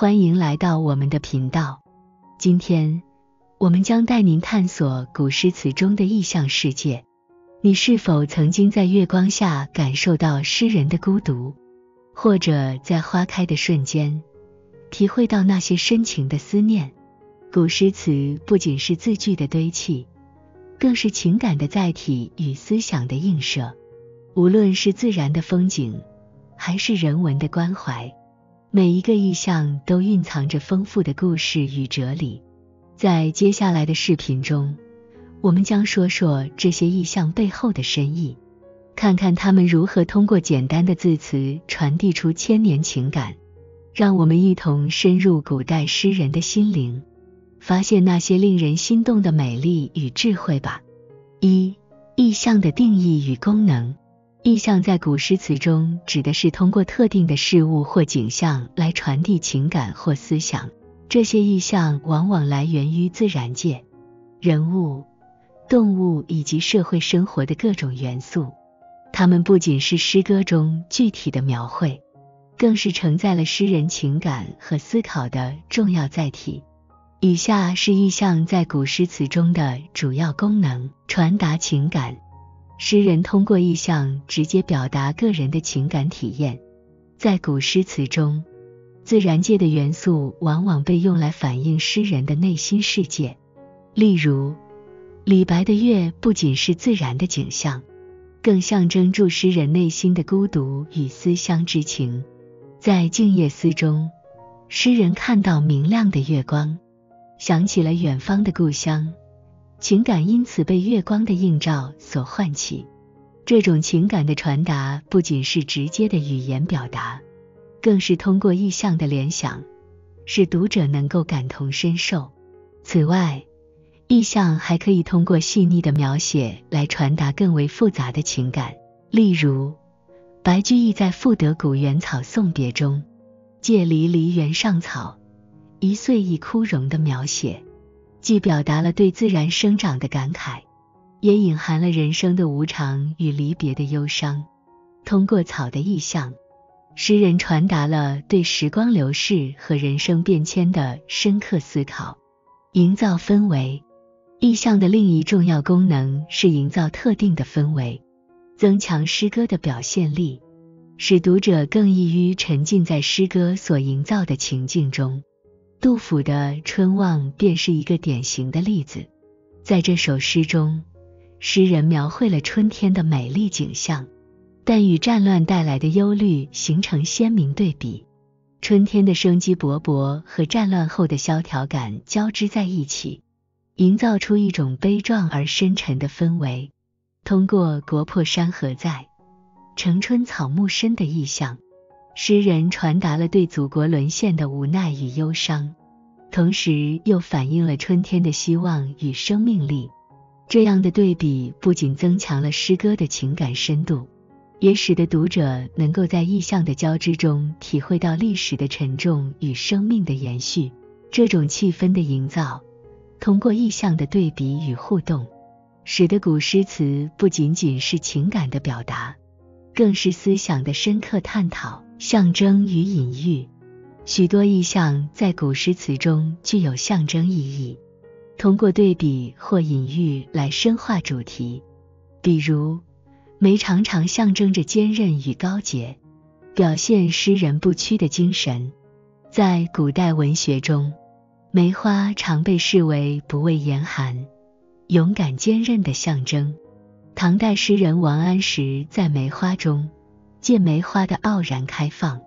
欢迎来到我们的频道。今天，我们将带您探索古诗词中的意象世界。你是否曾经在月光下感受到诗人的孤独，或者在花开的瞬间，体会到那些深情的思念？古诗词不仅是字句的堆砌，更是情感的载体与思想的映射。无论是自然的风景，还是人文的关怀，每一个意象都蕴藏着丰富的故事与哲理。在接下来的视频中，我们将说说这些意象背后的深意，看看他们如何通过简单的字词传递出千年情感。让我们一同深入古代诗人的心灵。发现那些令人心动的美丽与智慧吧。一、意象的定义与功能。意象在古诗词中指的是通过特定的事物或景象来传递情感或思想。这些意象往往来源于自然界、人物、动物以及社会生活的各种元素。它们不仅是诗歌中具体的描绘，更是承载了诗人情感和思考的重要载体。以下是意象在古诗词中的主要功能：传达情感。诗人通过意象直接表达个人的情感体验。在古诗词中，自然界的元素往往被用来反映诗人的内心世界。例如，李白的月不仅是自然的景象，更象征住诗人内心的孤独与思乡之情。在《静夜思》中，诗人看到明亮的月光。想起了远方的故乡，情感因此被月光的映照所唤起。这种情感的传达不仅是直接的语言表达，更是通过意象的联想，使读者能够感同身受。此外，意象还可以通过细腻的描写来传达更为复杂的情感。例如，白居易在《赋得古原草送别》中，借离离原上草。一岁一枯荣的描写，既表达了对自然生长的感慨，也隐含了人生的无常与离别的忧伤。通过草的意象，诗人传达了对时光流逝和人生变迁的深刻思考，营造氛围。意象的另一重要功能是营造特定的氛围，增强诗歌的表现力，使读者更易于沉浸在诗歌所营造的情境中。杜甫的《春望》便是一个典型的例子。在这首诗中，诗人描绘了春天的美丽景象，但与战乱带来的忧虑形成鲜明对比。春天的生机勃勃和战乱后的萧条感交织在一起，营造出一种悲壮而深沉的氛围。通过“国破山河在，城春草木深”的意象。诗人传达了对祖国沦陷的无奈与忧伤，同时又反映了春天的希望与生命力。这样的对比不仅增强了诗歌的情感深度，也使得读者能够在意象的交织中体会到历史的沉重与生命的延续。这种气氛的营造，通过意象的对比与互动，使得古诗词不仅仅是情感的表达，更是思想的深刻探讨。象征与隐喻，许多意象在古诗词中具有象征意义，通过对比或隐喻来深化主题。比如，梅常常象征着坚韧与高洁，表现诗人不屈的精神。在古代文学中，梅花常被视为不畏严寒、勇敢坚韧的象征。唐代诗人王安石在梅花中。借梅花的傲然开放，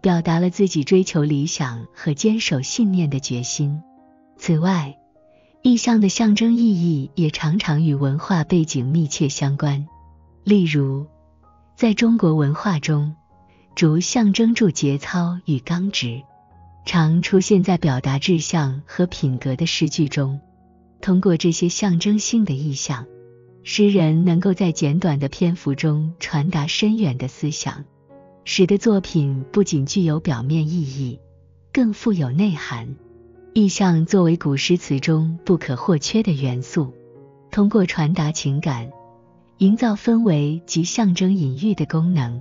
表达了自己追求理想和坚守信念的决心。此外，意象的象征意义也常常与文化背景密切相关。例如，在中国文化中，竹象征住节操与刚直，常出现在表达志向和品格的诗句中。通过这些象征性的意象。诗人能够在简短的篇幅中传达深远的思想，使得作品不仅具有表面意义，更富有内涵。意象作为古诗词中不可或缺的元素，通过传达情感、营造氛围及象征隐喻的功能，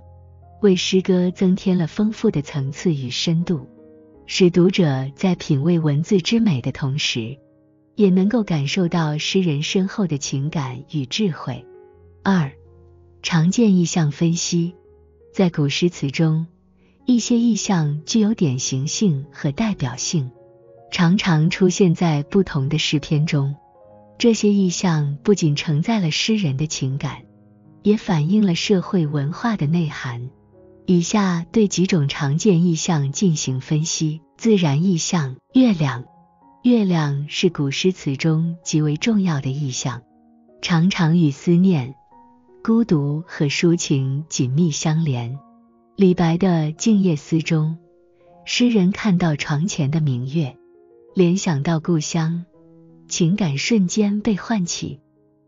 为诗歌增添了丰富的层次与深度。使读者在品味文字之美的同时，也能够感受到诗人深厚的情感与智慧。二、常见意象分析，在古诗词中，一些意象具有典型性和代表性，常常出现在不同的诗篇中。这些意象不仅承载了诗人的情感，也反映了社会文化的内涵。以下对几种常见意象进行分析。自然意象，月亮。月亮是古诗词中极为重要的意象，常常与思念、孤独和抒情紧密相连。李白的《静夜思》中，诗人看到床前的明月，联想到故乡，情感瞬间被唤起。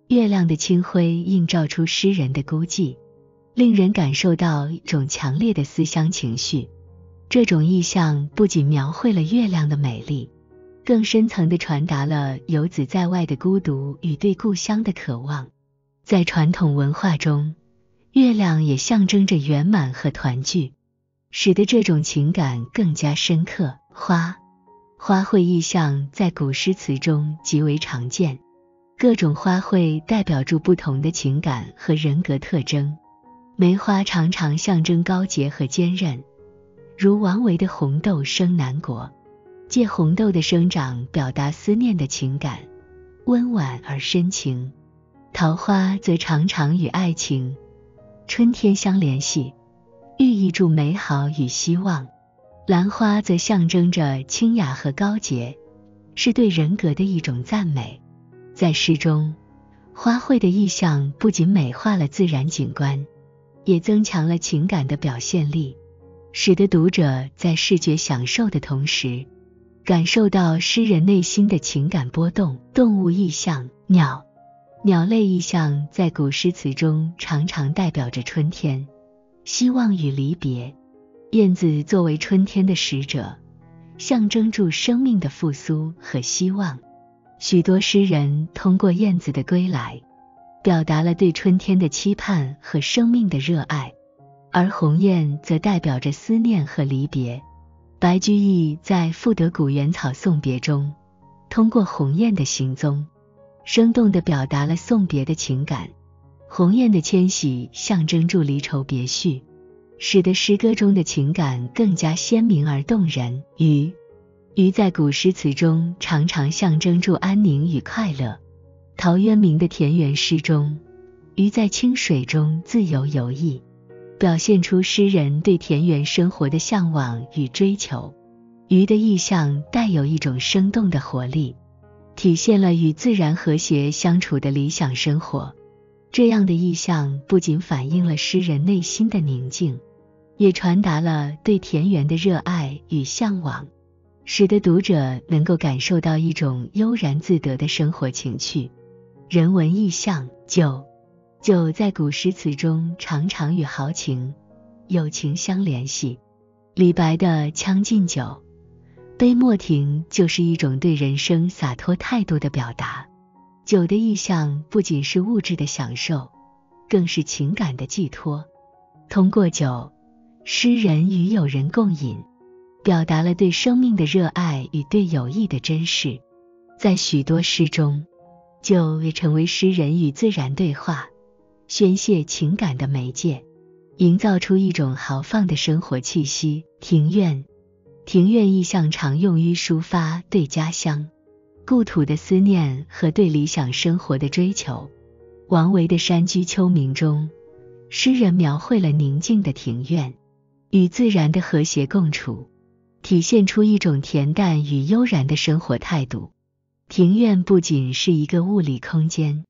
月亮的清辉映照出诗人的孤寂，令人感受到一种强烈的思乡情绪。这种意象不仅描绘了月亮的美丽。更深层地传达了游子在外的孤独与对故乡的渴望。在传统文化中，月亮也象征着圆满和团聚，使得这种情感更加深刻。花花卉意象在古诗词中极为常见，各种花卉代表住不同的情感和人格特征。梅花常常象征高洁和坚韧，如王维的“红豆生南国”。借红豆的生长表达思念的情感，温婉而深情。桃花则常常与爱情、春天相联系，寓意住美好与希望。兰花则象征着清雅和高洁，是对人格的一种赞美。在诗中，花卉的意象不仅美化了自然景观，也增强了情感的表现力，使得读者在视觉享受的同时。感受到诗人内心的情感波动。动物意象，鸟，鸟类意象在古诗词中常常代表着春天、希望与离别。燕子作为春天的使者，象征住生命的复苏和希望。许多诗人通过燕子的归来，表达了对春天的期盼和生命的热爱。而鸿雁则代表着思念和离别。白居易在《赋得古原草送别》中，通过鸿雁的行踪，生动地表达了送别的情感。鸿雁的迁徙象征住离愁别绪，使得诗歌中的情感更加鲜明而动人。鱼，鱼在古诗词中常常象征住安宁与快乐。陶渊明的田园诗中，鱼在清水中自由游弋。表现出诗人对田园生活的向往与追求。鱼的意象带有一种生动的活力，体现了与自然和谐相处的理想生活。这样的意象不仅反映了诗人内心的宁静，也传达了对田园的热爱与向往，使得读者能够感受到一种悠然自得的生活情趣。人文意象九。酒在古诗词中常常与豪情、友情相联系。李白的《将进酒》，杯莫停，就是一种对人生洒脱态度的表达。酒的意象不仅是物质的享受，更是情感的寄托。通过酒，诗人与友人共饮，表达了对生命的热爱与对友谊的珍视。在许多诗中，酒也成为诗人与自然对话。宣泄情感的媒介，营造出一种豪放的生活气息。庭院，庭院意象常用于抒发对家乡、故土的思念和对理想生活的追求。王维的《山居秋暝》中，诗人描绘了宁静的庭院，与自然的和谐共处，体现出一种恬淡与悠然的生活态度。庭院不仅是一个物理空间。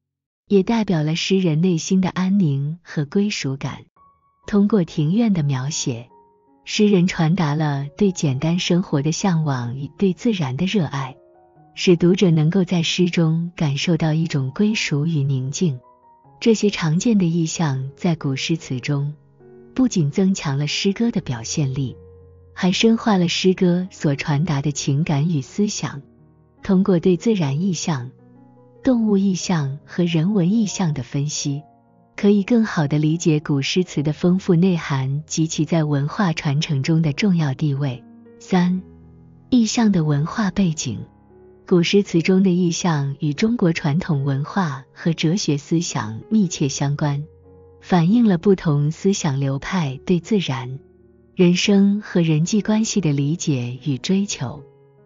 也代表了诗人内心的安宁和归属感。通过庭院的描写，诗人传达了对简单生活的向往与对自然的热爱，使读者能够在诗中感受到一种归属与宁静。这些常见的意象在古诗词中，不仅增强了诗歌的表现力，还深化了诗歌所传达的情感与思想。通过对自然意象。动物意象和人文意象的分析，可以更好地理解古诗词的丰富内涵及其在文化传承中的重要地位。三、意象的文化背景。古诗词中的意象与中国传统文化和哲学思想密切相关，反映了不同思想流派对自然、人生和人际关系的理解与追求。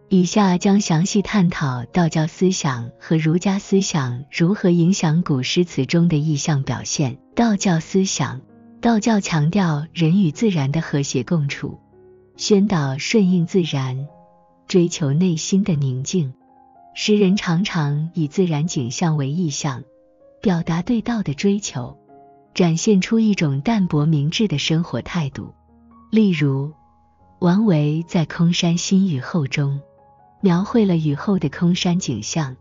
以下将详细探讨道教思想和儒家思想如何影响古诗词中的意象表现。道教思想，道教强调人与自然的和谐共处，宣导顺应自然，追求内心的宁静。诗人常常以自然景象为意象，表达对道的追求，展现出一种淡泊明志的生活态度。例如，王维在《空山新雨后》中。描绘了雨后的空山景象，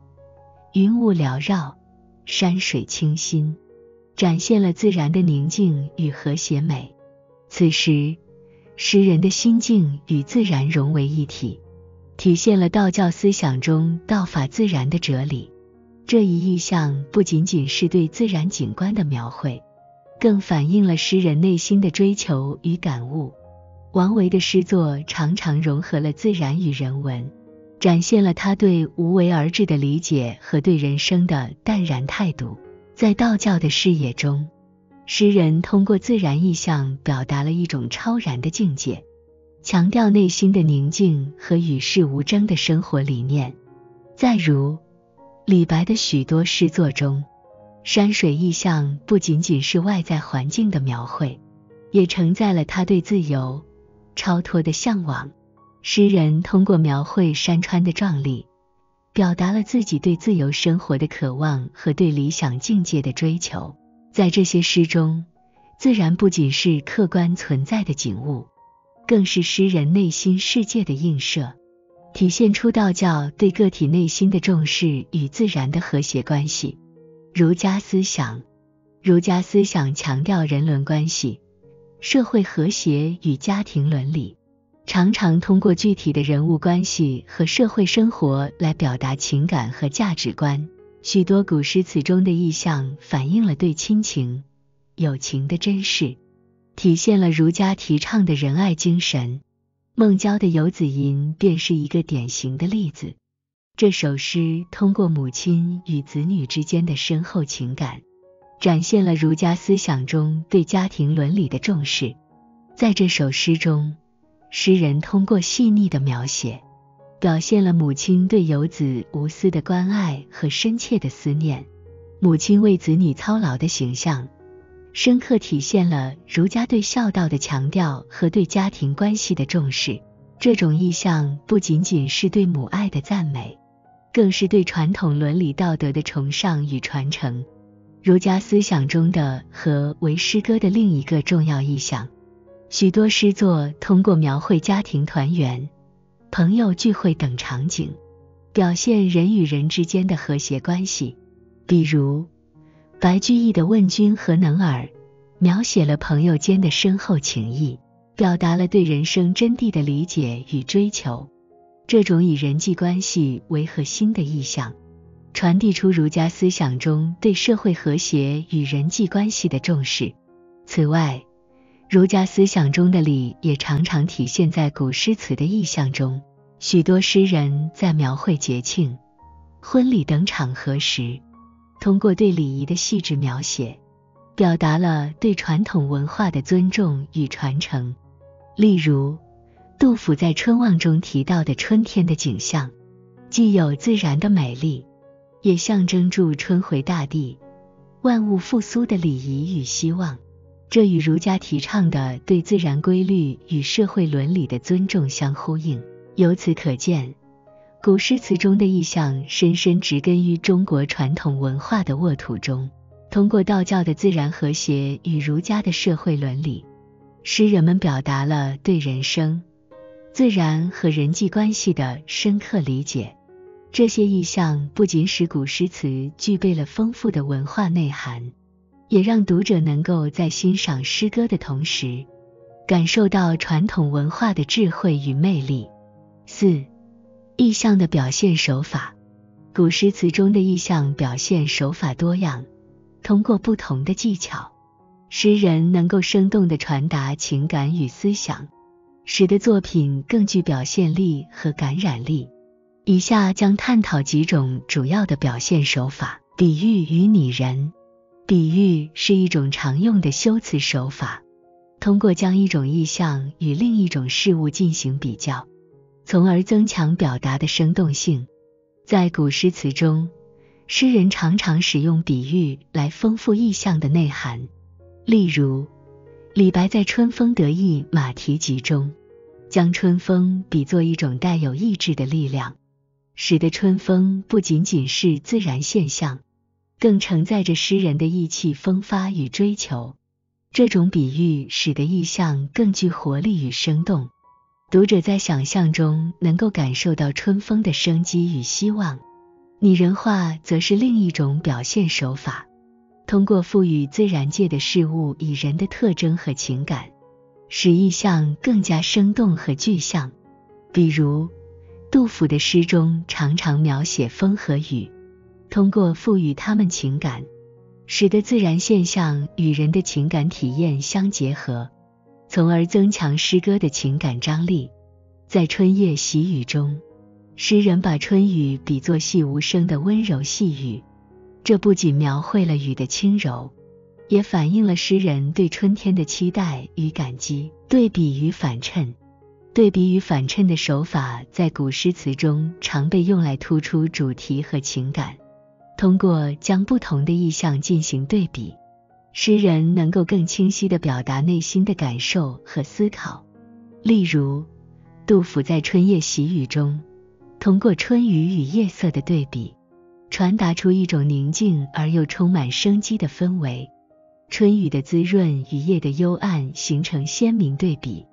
云雾缭绕，山水清新，展现了自然的宁静与和谐美。此时，诗人的心境与自然融为一体，体现了道教思想中道法自然的哲理。这一意象不仅仅是对自然景观的描绘，更反映了诗人内心的追求与感悟。王维的诗作常常融合了自然与人文。展现了他对无为而治的理解和对人生的淡然态度。在道教的视野中，诗人通过自然意象表达了一种超然的境界，强调内心的宁静和与世无争的生活理念。再如李白的许多诗作中，山水意象不仅仅是外在环境的描绘，也承载了他对自由、超脱的向往。诗人通过描绘山川的壮丽，表达了自己对自由生活的渴望和对理想境界的追求。在这些诗中，自然不仅是客观存在的景物，更是诗人内心世界的映射，体现出道教对个体内心的重视与自然的和谐关系。儒家思想，儒家思想强调人伦关系、社会和谐与家庭伦理。常常通过具体的人物关系和社会生活来表达情感和价值观。许多古诗词中的意象反映了对亲情、友情的珍视，体现了儒家提倡的仁爱精神。孟郊的《游子吟》便是一个典型的例子。这首诗通过母亲与子女之间的深厚情感，展现了儒家思想中对家庭伦理的重视。在这首诗中，诗人通过细腻的描写，表现了母亲对游子无私的关爱和深切的思念，母亲为子女操劳的形象，深刻体现了儒家对孝道的强调和对家庭关系的重视。这种意象不仅仅是对母爱的赞美，更是对传统伦理道德的崇尚与传承。儒家思想中的和为诗歌的另一个重要意象。许多诗作通过描绘家庭团圆、朋友聚会等场景，表现人与人之间的和谐关系。比如白居易的《问君何能尔》，描写了朋友间的深厚情谊，表达了对人生真谛的理解与追求。这种以人际关系为核心的意象，传递出儒家思想中对社会和谐与人际关系的重视。此外，儒家思想中的礼也常常体现在古诗词的意象中。许多诗人在描绘节庆、婚礼等场合时，通过对礼仪的细致描写，表达了对传统文化的尊重与传承。例如，杜甫在《春望》中提到的春天的景象，既有自然的美丽，也象征住春回大地、万物复苏的礼仪与希望。这与儒家提倡的对自然规律与社会伦理的尊重相呼应。由此可见，古诗词中的意象深深植根于中国传统文化的沃土中。通过道教的自然和谐与儒家的社会伦理，诗人们表达了对人生、自然和人际关系的深刻理解。这些意象不仅使古诗词具备了丰富的文化内涵。也让读者能够在欣赏诗歌的同时，感受到传统文化的智慧与魅力。四、意象的表现手法。古诗词中的意象表现手法多样，通过不同的技巧，诗人能够生动地传达情感与思想，使得作品更具表现力和感染力。以下将探讨几种主要的表现手法：比喻与拟人。比喻是一种常用的修辞手法，通过将一种意象与另一种事物进行比较，从而增强表达的生动性。在古诗词中，诗人常常使用比喻来丰富意象的内涵。例如，李白在《春风得意马蹄疾》中，将春风比作一种带有意志的力量，使得春风不仅仅是自然现象。更承载着诗人的意气风发与追求。这种比喻使得意象更具活力与生动，读者在想象中能够感受到春风的生机与希望。拟人化则是另一种表现手法，通过赋予自然界的事物以人的特征和情感，使意象更加生动和具象。比如，杜甫的诗中常常描写风和雨。通过赋予他们情感，使得自然现象与人的情感体验相结合，从而增强诗歌的情感张力。在《春夜喜雨》中，诗人把春雨比作细无声的温柔细雨，这不仅描绘了雨的轻柔，也反映了诗人对春天的期待与感激。对比与反衬，对比与反衬的手法在古诗词中常被用来突出主题和情感。通过将不同的意象进行对比，诗人能够更清晰地表达内心的感受和思考。例如，杜甫在《春夜喜雨》中，通过春雨与夜色的对比，传达出一种宁静而又充满生机的氛围。春雨的滋润与夜的幽暗形成鲜明对比，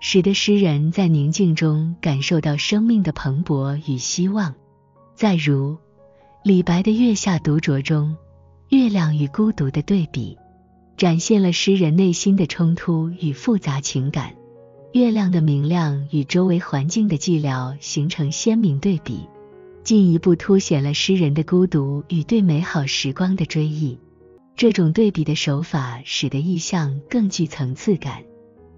使得诗人在宁静中感受到生命的蓬勃与希望。再如，李白的《月下独酌》中，月亮与孤独的对比，展现了诗人内心的冲突与复杂情感。月亮的明亮与周围环境的寂寥形成鲜明对比，进一步凸显了诗人的孤独与对美好时光的追忆。这种对比的手法，使得意象更具层次感，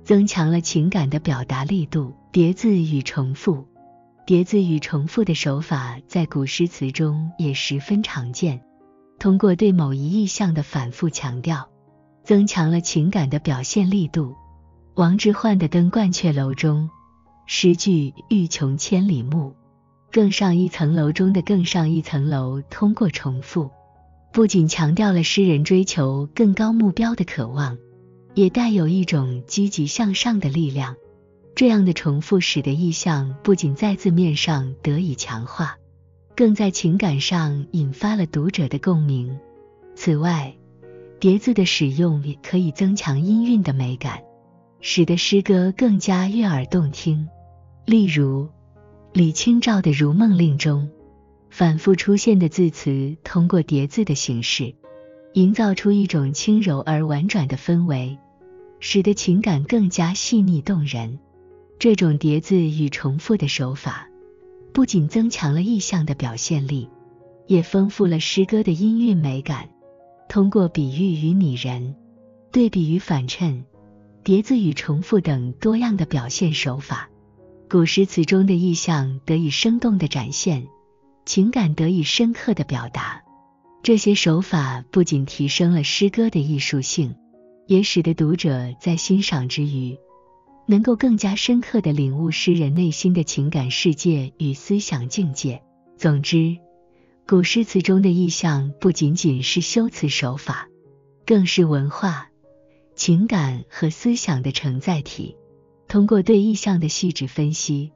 增强了情感的表达力度。叠字与重复。叠字与重复的手法在古诗词中也十分常见，通过对某一意象的反复强调，增强了情感的表现力度。王之涣的《登鹳雀楼》中，诗句“欲穷千里目，更上一层楼”中的“更上一层楼”，通过重复，不仅强调了诗人追求更高目标的渴望，也带有一种积极向上的力量。这样的重复使得意象不仅在字面上得以强化，更在情感上引发了读者的共鸣。此外，叠字的使用也可以增强音韵的美感，使得诗歌更加悦耳动听。例如，李清照的《如梦令》中，反复出现的字词通过叠字的形式，营造出一种轻柔而婉转的氛围，使得情感更加细腻动人。这种叠字与重复的手法，不仅增强了意象的表现力，也丰富了诗歌的音韵美感。通过比喻与拟人、对比与反衬、叠字与重复等多样的表现手法，古诗词中的意象得以生动的展现，情感得以深刻的表达。这些手法不仅提升了诗歌的艺术性，也使得读者在欣赏之余。能够更加深刻地领悟诗人内心的情感世界与思想境界。总之，古诗词中的意象不仅仅是修辞手法，更是文化、情感和思想的承载体。通过对意象的细致分析，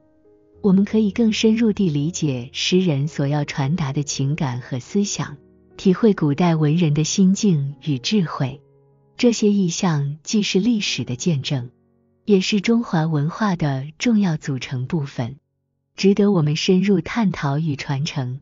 我们可以更深入地理解诗人所要传达的情感和思想，体会古代文人的心境与智慧。这些意象既是历史的见证。也是中华文化的重要组成部分，值得我们深入探讨与传承。